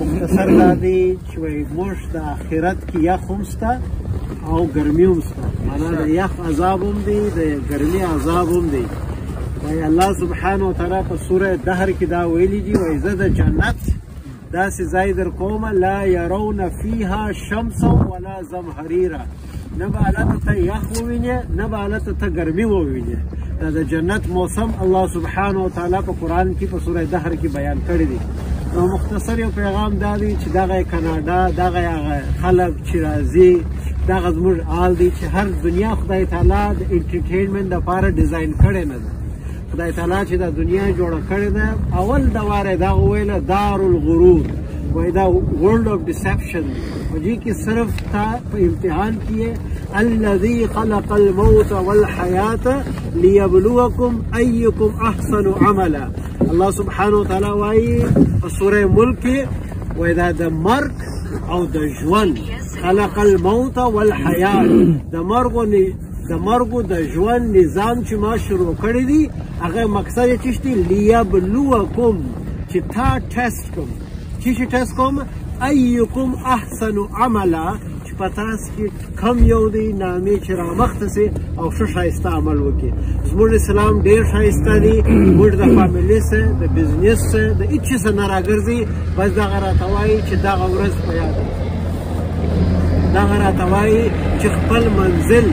مختصر دا دی چې وایي موږ د آخرت کې یخ هم شته او ګرمي هم شته معنا د یخ عذاب هم دی د ګرمي عذاب هم دی وایي الله سبحانه وتعالی په سوره دهر کې دا ویلي دي وایي زه د جنت داسې ځای در کومه لا یرون فیها شمسا ولا زمهریرا نه به هلته ته یخ ووینې نه به هلته ته ګرمي ووینې دا د جنت موسم الله سبحانه وتعالی په قرآن کې په سوره دهر کې بیان کړی دی نو مختصر یو پیغام دا دی چې دغه کاناډا دغه هغه خلک چې راځي دغه زموږ حال دی چې هر دنیا خدای تعالی د انټرټینمنټ لپاره ډیزاین کړی نه ده خدای تعالی چې دا دنیا جوړه کړې ده اول د واره دا ویل دار الغرور وای دا ورلد اف ډیسپشن او جی کې صرف تا په امتحان کې الذي خلق الموت والحیات ليبلوکم ايکم احسن عملا الله سبحانه وتعالى وای په سوره ملک وای دا د مرګ او د ژوند خلق الموت والحیات د مرګ د مرګو د ژوند نظام چې ما شروع کړی دی هغه مقصد یې چشتي لیبلوکم چې تا ټیسټ کوم چې چې ټیسټ کوم ایکم احسن عملا چې په تاسو کې کم یو دی نامې چې را مخته سي او ښه شایسته عمل وکړي زموږ اسلام ډیر شایسته دی موږ د فامیلی سره د بزنس سره د هیڅ څه نه راګرځي بس دغه راته وایي چې دغه ورځ په یاد دغه راته وایي چې خپل منزل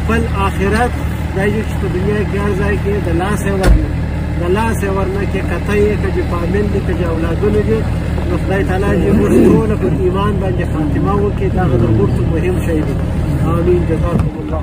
خپل آخرت دا یو چې په دنیا کې هر ځای کې د لاسه ورنه د لاسه ورنه کې قطع یې که چې فامیل دي که چې اولادونه دي نو خدای تعالی دې موږ ټول په ایمان باندې خاتمه وکړي دا د غوښتو مهم شی دی آمین جزاکم الله